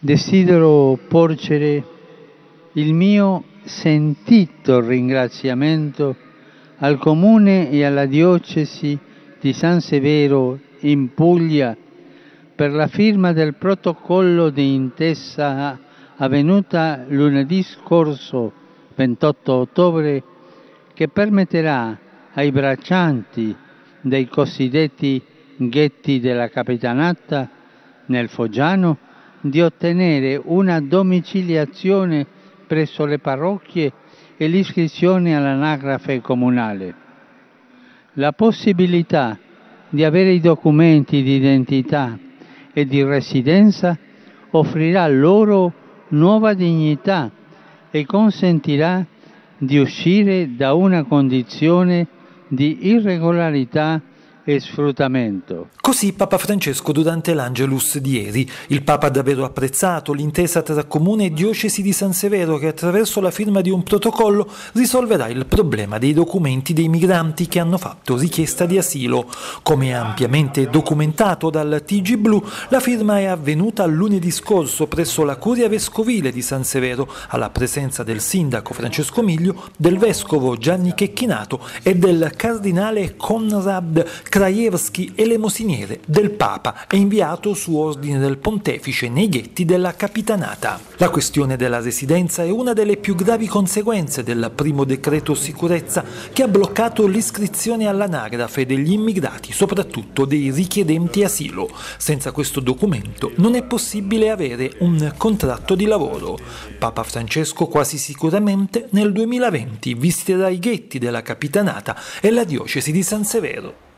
desidero porgere il mio sentito ringraziamento al Comune e alla Diocesi di San Severo in Puglia per la firma del protocollo di intesa avvenuta lunedì scorso 28 ottobre che permetterà ai braccianti dei cosiddetti ghetti della Capitanata nel Foggiano di ottenere una domiciliazione presso le parrocchie e l'iscrizione all'anagrafe comunale. La possibilità di avere i documenti di identità e di residenza offrirà loro nuova dignità e consentirà di uscire da una condizione di irregolarità e sfruttamento. Così Papa Francesco durante l'Angelus di ieri. Il Papa ha davvero apprezzato l'intesa tra Comune e Diocesi di San Severo che attraverso la firma di un protocollo risolverà il problema dei documenti dei migranti che hanno fatto richiesta di asilo. Come ampiamente documentato dal TG Blu, la firma è avvenuta lunedì scorso presso la Curia Vescovile di San Severo alla presenza del sindaco Francesco Miglio, del vescovo Gianni Checchinato e del cardinale Konrad Krajewski, elemosiniere del Papa e inviato su ordine del pontefice nei ghetti della Capitanata. La questione della residenza è una delle più gravi conseguenze del primo decreto sicurezza che ha bloccato l'iscrizione all'anagrafe degli immigrati, soprattutto dei richiedenti asilo. Senza questo documento non è possibile avere un contratto di lavoro. Papa Francesco quasi sicuramente nel 2020 visiterà i ghetti della Capitanata e la diocesi di San Severo.